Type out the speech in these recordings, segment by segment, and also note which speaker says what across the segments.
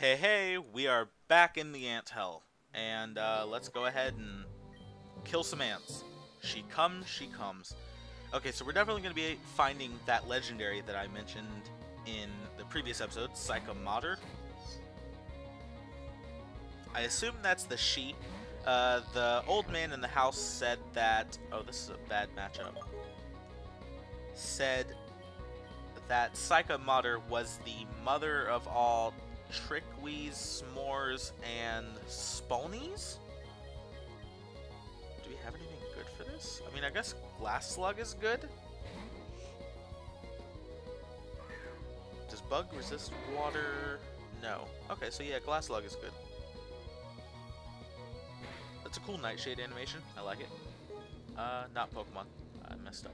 Speaker 1: Hey, hey, we are back in the ant hell. And uh, let's go ahead and kill some ants. She comes, she comes. Okay, so we're definitely going to be finding that legendary that I mentioned in the previous episode, Seikamater. I assume that's the she. Uh, the old man in the house said that... Oh, this is a bad matchup. Said that Seikamater was the mother of all Trickwees, S'mores, and Sponies? Do we have anything good for this? I mean, I guess Glass Slug is good. Does Bug resist water? No. Okay, so yeah, Glass Slug is good. That's a cool Nightshade animation. I like it. Uh, not Pokemon. I messed up.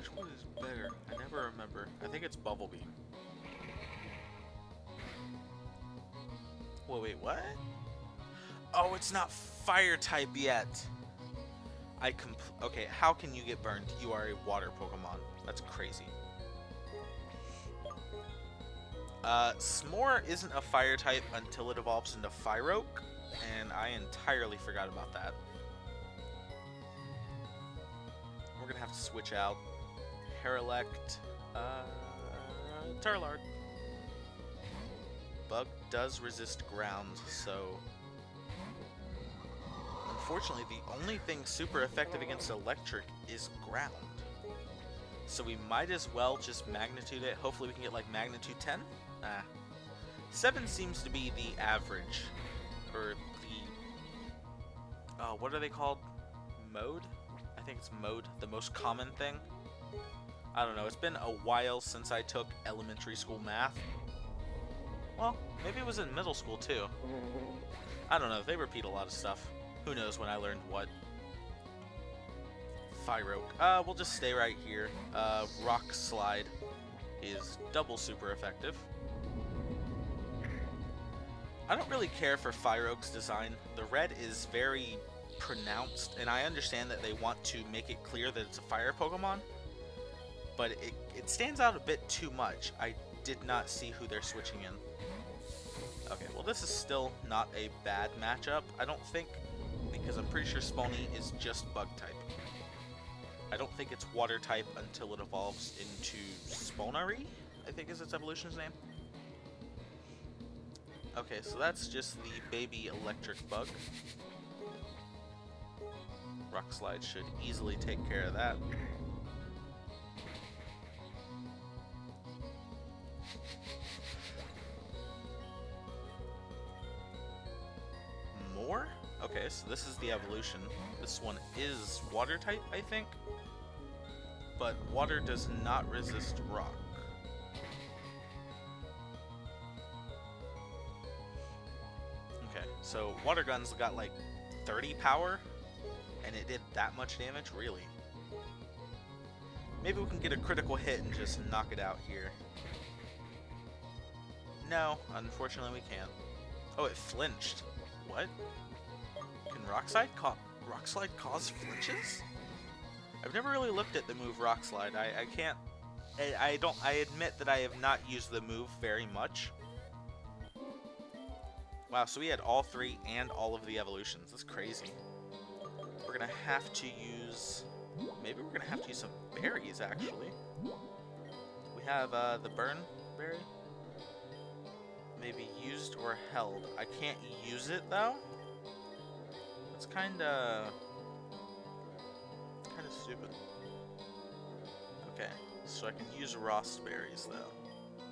Speaker 1: Which one is better? I never remember. I think it's Bubble Beam. Wait, wait, what? Oh, it's not fire type yet. I compl- Okay, how can you get burned? You are a water Pokemon. That's crazy. Uh, S'more isn't a fire type until it evolves into Fyroke, and I entirely forgot about that. We're gonna have to switch out Harylect, uh. Bug does resist ground, so... Unfortunately, the only thing super effective against electric is ground. So we might as well just magnitude it. Hopefully we can get like magnitude 10? Ah. 7 seems to be the average. Or the... Uh, what are they called? Mode? I think it's mode, the most common thing. I don't know, it's been a while since I took elementary school math. Well, maybe it was in middle school too. I don't know, they repeat a lot of stuff. Who knows when I learned what. Fyroke. Uh, we'll just stay right here. Uh, Rock Slide is double super effective. I don't really care for Fyroke's design. The red is very pronounced, and I understand that they want to make it clear that it's a fire Pokemon, but it, it stands out a bit too much. I did not see who they're switching in. Okay, well this is still not a bad matchup, I don't think, because I'm pretty sure Spony is just bug type. I don't think it's water type until it evolves into Spoonery, I think is its evolution's name. Okay, so that's just the baby electric bug. Rock Slide should easily take care of that. Okay, so this is the evolution. This one is water type, I think. But water does not resist rock. Okay, so water guns got like 30 power, and it did that much damage? Really? Maybe we can get a critical hit and just knock it out here. No, unfortunately we can't. Oh, it flinched. What? Can Rock Slide, ca Rock Slide cause flinches? I've never really looked at the move Rock Slide. I, I can't... I, I don't... I admit that I have not used the move very much. Wow, so we had all three and all of the evolutions. That's crazy. We're gonna have to use... Maybe we're gonna have to use some berries, actually. We have uh, the burn berry. Maybe used or held. I can't use it, though. It's kinda... Kinda stupid. Okay, so I can use Rawst berries, though.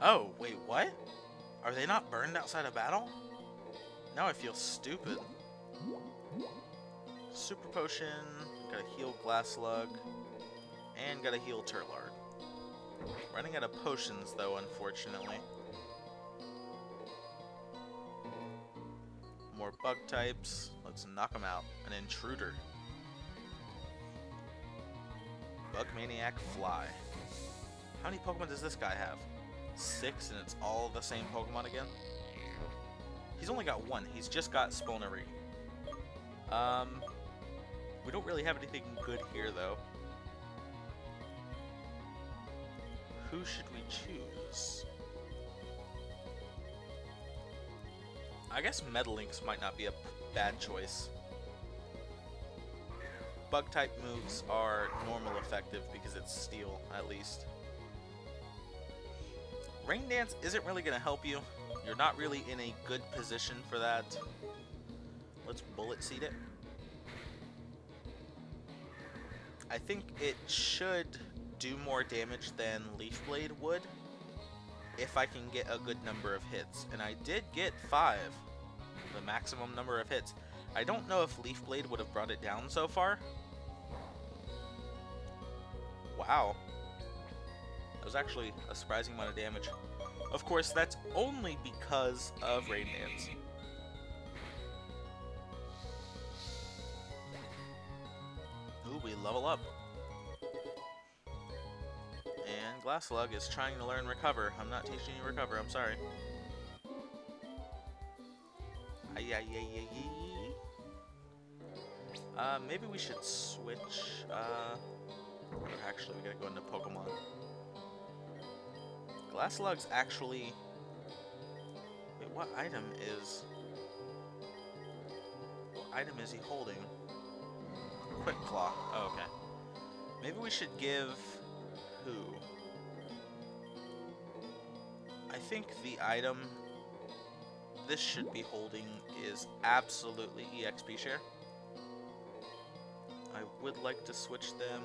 Speaker 1: Oh, wait, what? Are they not burned outside of battle? Now I feel stupid. Super Potion, gotta heal Glass Slug, and gotta heal Terlard. Running out of potions, though, unfortunately. Bug types. Let's knock them out. An Intruder. Bug Maniac Fly. How many Pokemon does this guy have? Six, and it's all the same Pokemon again? He's only got one. He's just got Spoonery. Um, we don't really have anything good here, though. Who who should we choose? I guess Metalynx might not be a bad choice. Bug type moves are normal effective because it's steel, at least. Rain Dance isn't really going to help you. You're not really in a good position for that. Let's Bullet Seed it. I think it should do more damage than Leaf Blade would if I can get a good number of hits. And I did get five, the maximum number of hits. I don't know if Leaf Blade would have brought it down so far. Wow. That was actually a surprising amount of damage. Of course, that's only because of Rain Dance. Ooh, we level up. And Glass Glasslug is trying to learn Recover. I'm not teaching you Recover, I'm sorry. Ay, ay, ay, ay. Uh, maybe we should switch, uh... Actually, we gotta go into Pokemon. Glasslug's actually... Wait, what item is... What item is he holding? Quick Claw. Oh, okay. Maybe we should give... Who? I think the item this should be holding is absolutely EXP share. I would like to switch them.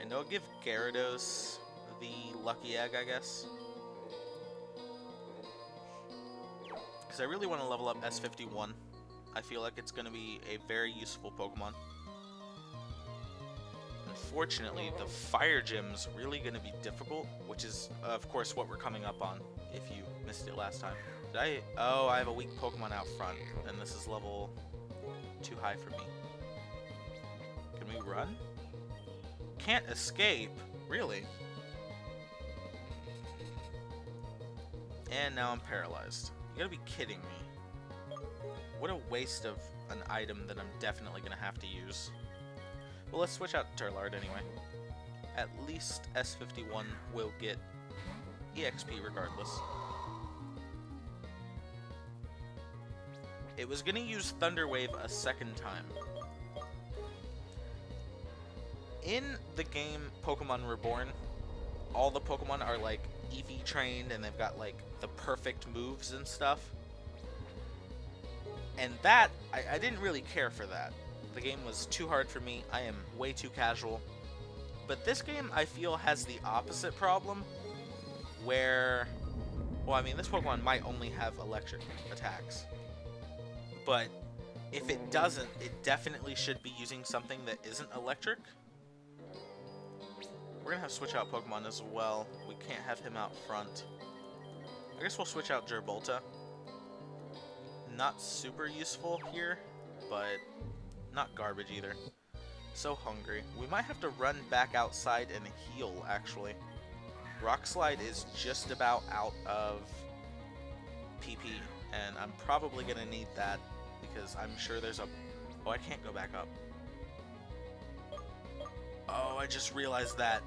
Speaker 1: And I'll give Gyarados the lucky egg, I guess. Because I really want to level up S51. I feel like it's going to be a very useful Pokemon. Unfortunately, the Fire Gym's really going to be difficult, which is, of course, what we're coming up on, if you missed it last time. Did I? Oh, I have a weak Pokemon out front, and this is level too high for me. Can we run? Can't escape? Really? And now I'm paralyzed. You gotta be kidding me. What a waste of an item that I'm definitely gonna have to use. Well, let's switch out Terlard anyway. At least S51 will get EXP regardless. It was gonna use Thunder Wave a second time. In the game Pokemon Reborn, all the Pokemon are like EV trained and they've got like the perfect moves and stuff. And that, I, I didn't really care for that. The game was too hard for me. I am way too casual. But this game, I feel, has the opposite problem, where, well, I mean, this Pokemon might only have electric attacks. But if it doesn't, it definitely should be using something that isn't electric. We're gonna have switch out Pokemon as well. We can't have him out front. I guess we'll switch out Jerbolta. Not super useful here, but not garbage either. So hungry. We might have to run back outside and heal, actually. Rock Slide is just about out of PP, and I'm probably going to need that because I'm sure there's a... Oh, I can't go back up. Oh, I just realized that.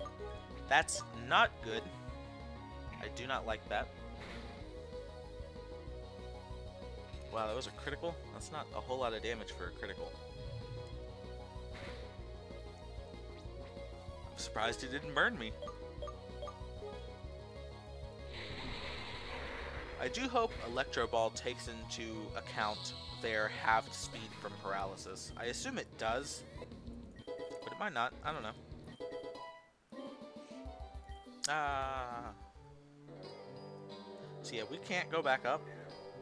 Speaker 1: That's not good. I do not like that. Wow, that was a critical? That's not a whole lot of damage for a critical. I'm surprised it didn't burn me. I do hope Electro Ball takes into account their halved speed from paralysis. I assume it does, but it might not. I don't know. Ah. So yeah, we can't go back up.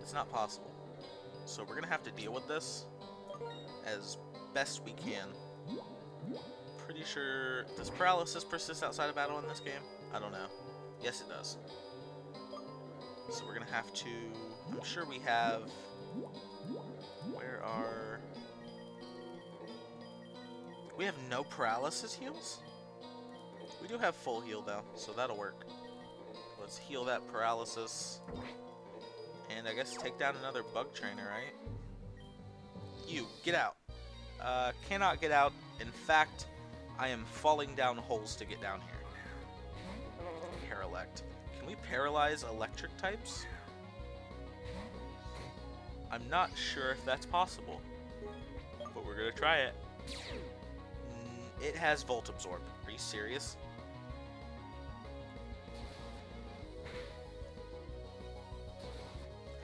Speaker 1: It's not possible. So we're gonna have to deal with this as best we can. Pretty sure... Does paralysis persist outside of battle in this game? I don't know. Yes, it does. So we're gonna have to... I'm sure we have... Where are... We have no paralysis heals? We do have full heal though, so that'll work. Let's heal that paralysis. And I guess take down another bug trainer, right? You, get out. Uh, cannot get out. In fact, I am falling down holes to get down here. Harylect. Can we paralyze electric types? I'm not sure if that's possible, but we're gonna try it. Mm, It has Volt Absorb. Are you serious?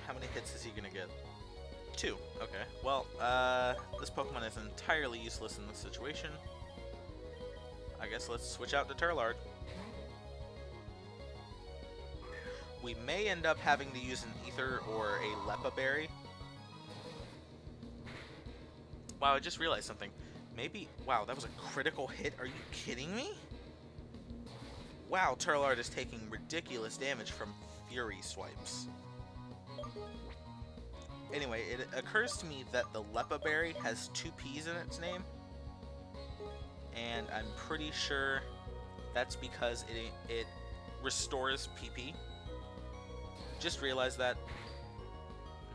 Speaker 1: How many hits is he gonna get? Two. Okay. Well, uh, this Pokemon is entirely useless in this situation. I guess let's switch out to Terlard. We may end up having to use an Ether or a Leppa Berry. Wow, I just realized something. Maybe, wow, that was a critical hit. Are you kidding me? Wow, Terlard is taking ridiculous damage from Fury Swipes. Anyway, it occurs to me that the Leppa Berry has two P's in its name. And I'm pretty sure that's because it, it restores PP. Just realized that.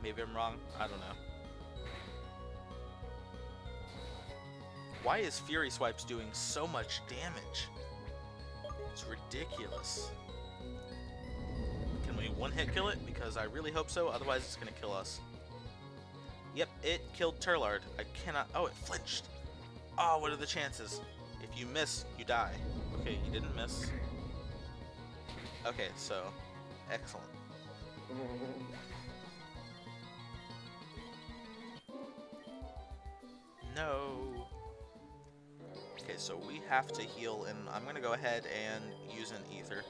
Speaker 1: Maybe I'm wrong. I don't know. Why is Fury Swipes doing so much damage? It's ridiculous. Can we one-hit kill it? Because I really hope so, otherwise it's gonna kill us. Yep, it killed Terlard. I cannot... Oh, it flinched. Oh, what are the chances? If you miss, you die. Okay, you didn't miss. Okay, so... Excellent. No. Okay, so we have to heal, and I'm gonna go ahead and use an ether.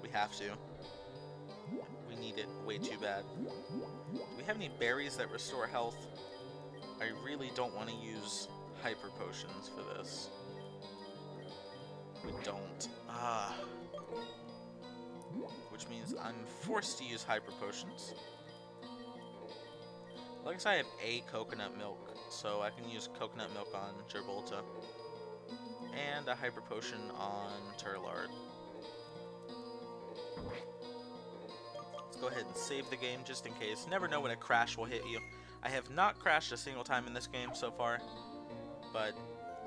Speaker 1: We have to. We need it way too bad. Do we have any berries that restore health? I really don't want to use hyper potions for this. We don't. Ah. Which means I'm forced to use hyper potions. Like I said, I have a coconut milk, so I can use coconut milk on Jerbolta. And a hyper potion on Terlard. Let's go ahead and save the game just in case. Never know when a crash will hit you. I have not crashed a single time in this game so far, but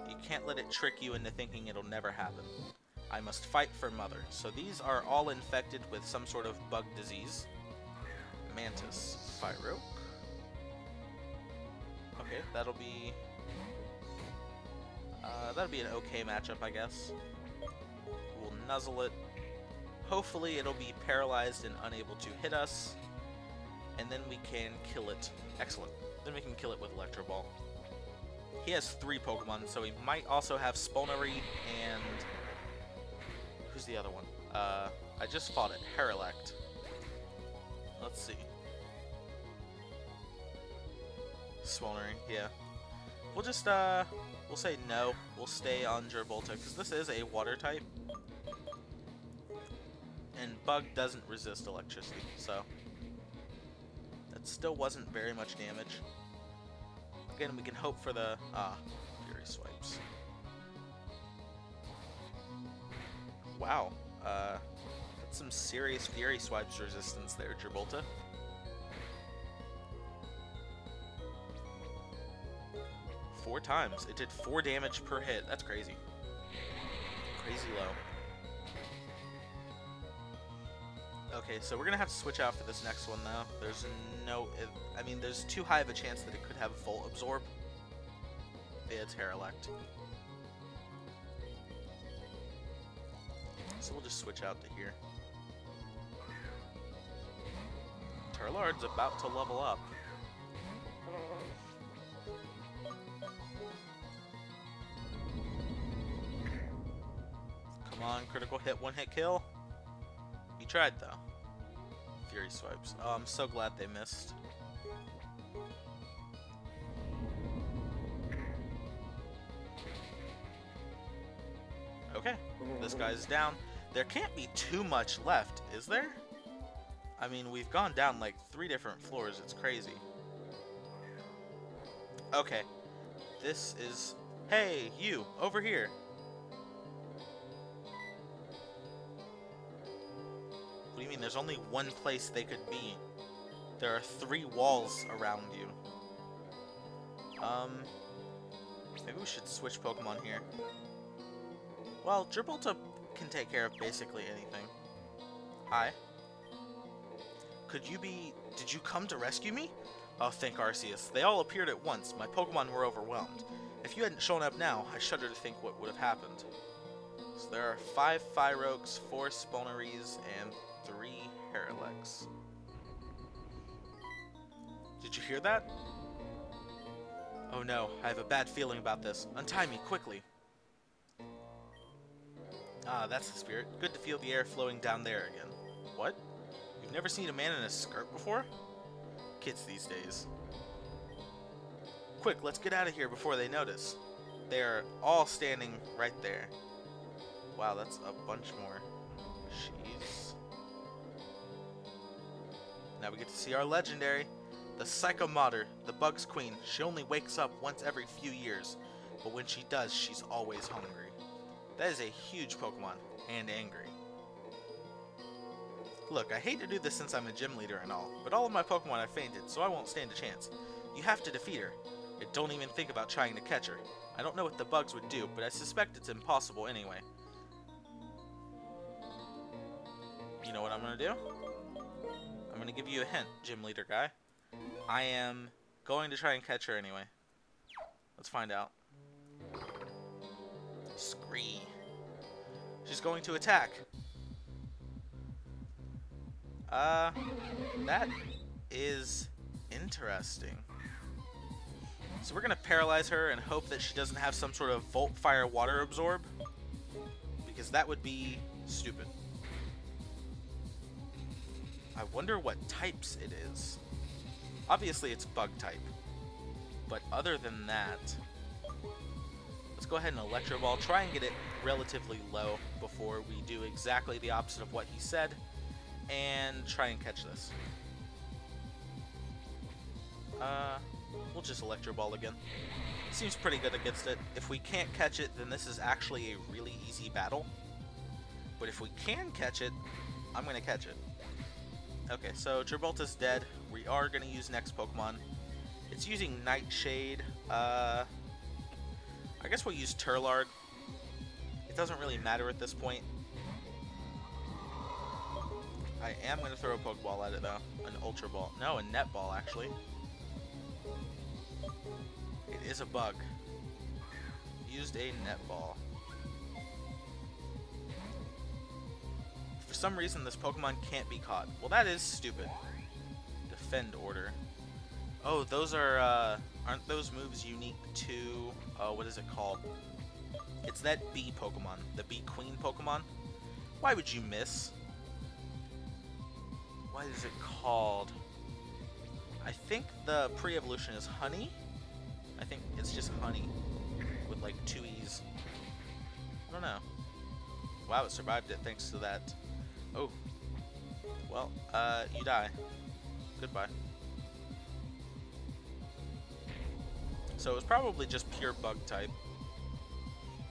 Speaker 1: you can't let it trick you into thinking it'll never happen. I must fight for Mother. So these are all infected with some sort of bug disease. Mantis. Pyro. Okay, that'll be... Uh, that'll be an okay matchup, I guess. We'll nuzzle it. Hopefully it'll be paralyzed and unable to hit us. And then we can kill it. Excellent. Then we can kill it with Electro Ball. He has three Pokemon, so he might also have Spolnary and... Who's the other one? Uh, I just fought it. Harylect. Let's see. Swolnering, yeah. We'll just, uh, we'll say no. We'll stay on Jerbolta, because this is a water type. And Bug doesn't resist electricity, so... That still wasn't very much damage. Again, we can hope for the, ah, Fury Swipes. Wow, uh, that's some serious Fury Swipes resistance there, Jerbolta. Four times. It did four damage per hit. That's crazy. Crazy low. Okay, so we're gonna have to switch out for this next one though. There's no, I mean, there's too high of a chance that it could have Volt Absorb. Yeah, it's. So we'll just switch out to here. Terlard's about to level up. On, critical hit, one hit kill. You tried though. Fury swipes. Oh, I'm so glad they missed. Okay, this guy's down. There can't be too much left, is there? I mean, we've gone down like three different floors. It's crazy. Okay, this is... Hey, you, over here. Mean? There's only one place they could be. There are three walls around you. Um, maybe we should switch Pokemon here. Well, Gibraltar can take care of basically anything. Hi. Could you be... Did you come to rescue me? Oh, thank Arceus. They all appeared at once. My Pokemon were overwhelmed. If you hadn't shown up now, I shudder to think what would have happened. So there are five Fyrokes, four Spooneries, and three Heralex. Did you hear that? Oh no, I have a bad feeling about this. Untie me, quickly. Ah, that's the spirit. Good to feel the air flowing down there again. What? You've never seen a man in a skirt before? Kids these days. Quick, let's get out of here before they notice. They are all standing right there. Wow, that's a bunch more. Now we get to see our legendary, the Seikamater, the Bug's Queen. She only wakes up once every few years, but when she does, she's always hungry. That is a huge Pokemon, and angry. Look, I hate to do this since I'm a gym leader and all, but all of my Pokemon have fainted, so I won't stand a chance. You have to defeat her. Don't even think about trying to catch her. I don't know what the bugs would do, but I suspect it's impossible anyway. You know what I'm gonna do? I'm gonna give you a hint, gym leader guy. I am going to try and catch her anyway. Let's find out. Scree. She's going to attack. Uh, that is interesting. So we're gonna paralyze her and hope that she doesn't have some sort of Volt Fire Water Absorb. Because that would be stupid. I wonder what types it is. Obviously it's bug type. But other than that, let's go ahead and Electro Ball. Try and get it relatively low before we do exactly the opposite of what he said. And try and catch this. Uh, we'll just Electro Ball again. Seems pretty good against it. If we can't catch it, then this is actually a really easy battle. But if we can catch it, I'm going to catch it. Okay, so Gibraltar's dead. We are going to use next Pokemon. It's using Nightshade. Uh, I guess we'll use Terlard. It doesn't really matter at this point. I am going to throw a Pokeball at it, though. An Ultra Ball. No, a Net Ball, actually. It is a bug. Used a Net Ball. Some reason, this Pokemon can't be caught. Well, that is stupid. Defend Order. Oh, those are, uh, aren't those moves unique to, uh, what is it called? It's that bee Pokemon, the bee queen Pokemon. Why would you miss? What is it called? I think the pre-evolution is Honey. I think it's just Honey with like two E's. I don't know. Wow, it survived it thanks to that Oh. Well, uh, you die. Goodbye. So it was probably just pure bug type.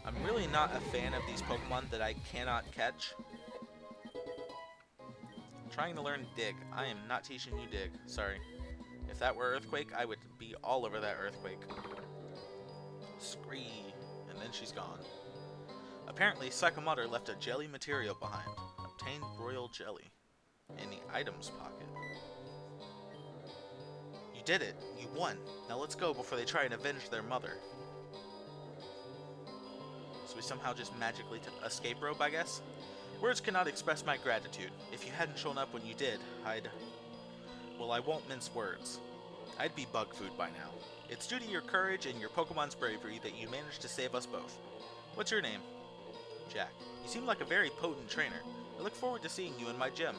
Speaker 1: I'm really not a fan of these Pokemon that I cannot catch. I'm trying to learn Dig. I am not teaching you Dig. Sorry. If that were Earthquake, I would be all over that Earthquake. Scree. And then she's gone. Apparently, Seikamater left a jelly material behind royal jelly in the items pocket. You did it. You won. Now let's go before they try and avenge their mother. So we somehow just magically took escape rope, I guess? Words cannot express my gratitude. If you hadn't shown up when you did, I'd... Well, I won't mince words. I'd be bug food by now. It's due to your courage and your Pokemon's bravery that you managed to save us both. What's your name? Jack. You seem like a very potent trainer. I look forward to seeing you in my gym.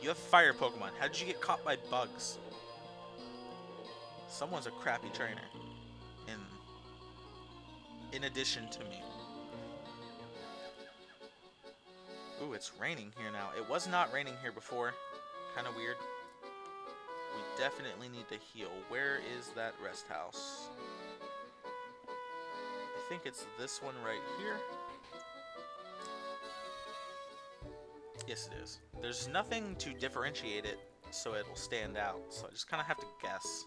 Speaker 1: You have fire Pokemon. How did you get caught by bugs? Someone's a crappy trainer. In in addition to me. Ooh, it's raining here now. It was not raining here before. Kind of weird. We definitely need to heal. Where is that rest house? I think it's this one right here. Yes, it is. There's nothing to differentiate it so it'll stand out, so I just kind of have to guess.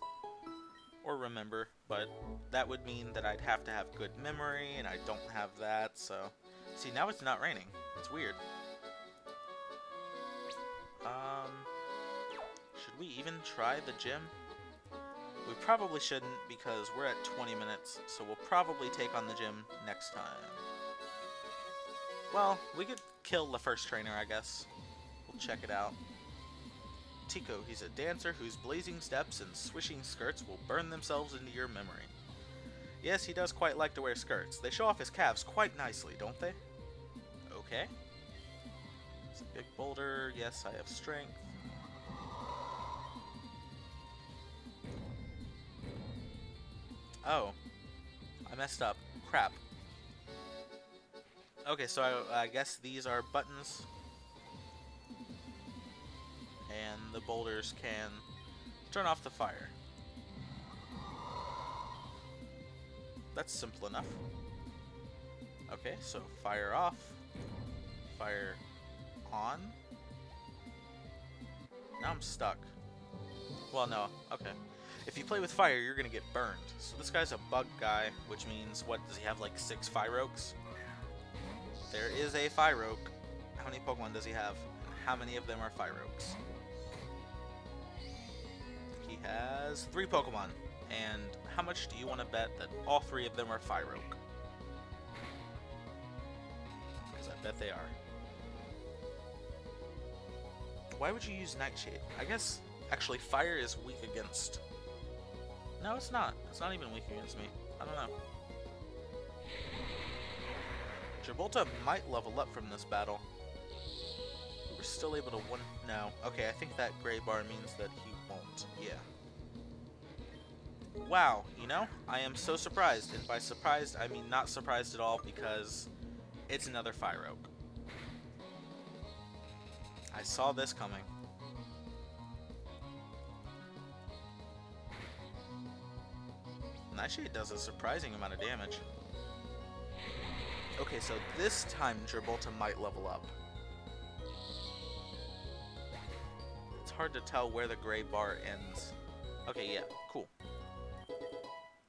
Speaker 1: or remember, but that would mean that I'd have to have good memory, and I don't have that, so... See, now it's not raining. It's weird. Um, should we even try the gym? We probably shouldn't because we're at 20 minutes, so we'll probably take on the gym next time. Well, we could kill the first trainer, I guess. We'll check it out. Tico, he's a dancer whose blazing steps and swishing skirts will burn themselves into your memory. Yes, he does quite like to wear skirts. They show off his calves quite nicely, don't they? Okay. It's a big boulder. Yes, I have strength. Oh. I messed up. Crap. Okay, so I, I guess these are buttons. And the boulders can turn off the fire. That's simple enough. Okay, so fire off, fire on. Now I'm stuck. Well, no, okay. If you play with fire, you're gonna get burned. So this guy's a bug guy, which means, what, does he have like six Fyrokes? There is a Fyroke. How many Pokemon does he have? How many of them are fire oaks? He has three Pokemon. And how much do you want to bet that all three of them are Fyroke? Because I bet they are. Why would you use Nightshade? I guess, actually, fire is weak against... No, it's not. It's not even weak against me. I don't know. Gibraltar might level up from this battle. We're still able to one... No. Okay, I think that gray bar means that he won't. Yeah. Wow, you know, I am so surprised. And by surprised, I mean not surprised at all because it's another Fyroke. I saw this coming. Nightshade does a surprising amount of damage. Okay, so this time Gibraltar might level up. It's hard to tell where the gray bar ends. Okay, yeah, cool.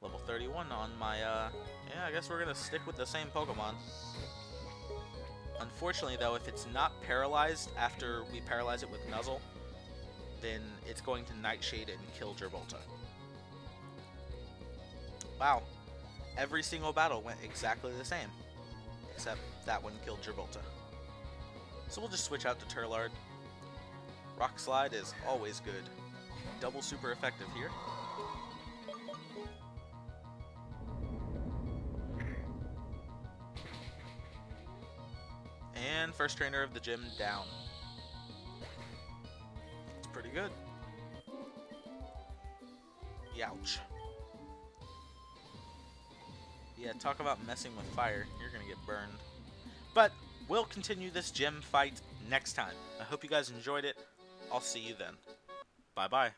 Speaker 1: Level 31 on my, uh... Yeah, I guess we're gonna stick with the same Pokemon. Unfortunately, though, if it's not paralyzed after we paralyze it with Nuzzle, then it's going to Nightshade and kill Gibraltar. Wow. Every single battle went exactly the same except that one killed Gibraltar. So we'll just switch out to Terlard. Rock Slide is always good. Double super effective here. And first trainer of the gym down. It's pretty good. Youch. Yeah, talk about messing with fire. You're going to get burned. But we'll continue this gym fight next time. I hope you guys enjoyed it. I'll see you then. Bye-bye.